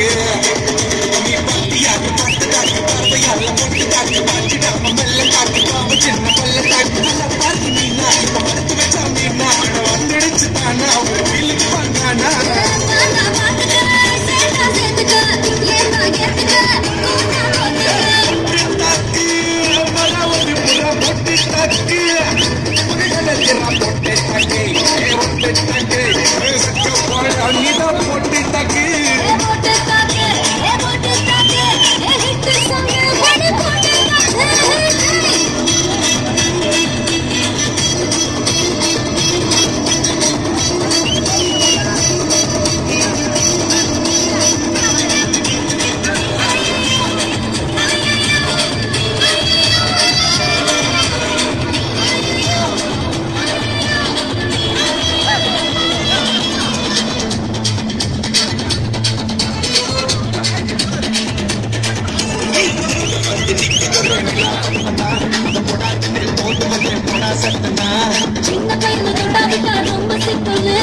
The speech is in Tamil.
Yeah. சிக்கமா சின்ன பையன் தொட்டாதிக்கா ரொம்ப சிக்கல்லு